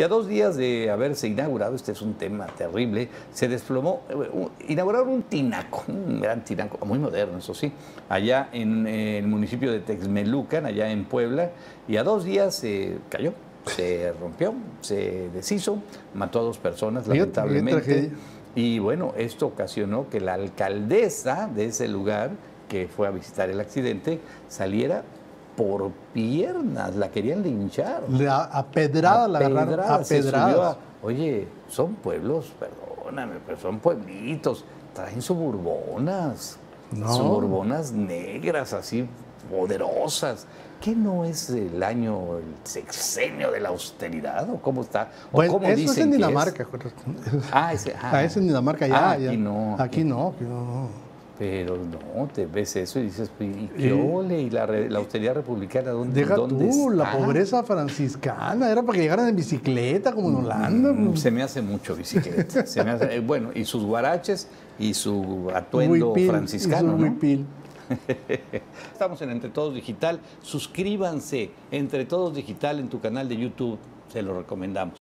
Y a dos días de haberse inaugurado, este es un tema terrible, se desplomó, eh, inauguraron un tinaco, un gran tinaco, muy moderno, eso sí, allá en eh, el municipio de Texmelucan, allá en Puebla, y a dos días se cayó, se rompió, se deshizo, mató a dos personas, lamentablemente. Y bueno, esto ocasionó que la alcaldesa de ese lugar, que fue a visitar el accidente, saliera por piernas, la querían linchar. La apedrada, la agarraron apedrada. Oye, son pueblos, perdóname, pero son pueblitos, traen suburbonas, suburbonas negras, así poderosas. ¿Qué no es el año, el sexenio de la austeridad? ¿O cómo está? ¿O pues cómo eso es en Dinamarca. Ah, ese, ah, ah, es en Dinamarca, ya. Ah, aquí no. Aquí no, aquí no. Pero no, te ves eso y dices, ¿y qué ole? ¿Y la, la austeridad republicana dónde, Deja dónde tú, la pobreza franciscana, era para que llegaran en bicicleta como en Holanda. Mm, se me hace mucho bicicleta. se me hace, eh, bueno, y sus guaraches y su atuendo franciscano, ¿no? Estamos en Entre Todos Digital. Suscríbanse Entre Todos Digital en tu canal de YouTube. Se lo recomendamos.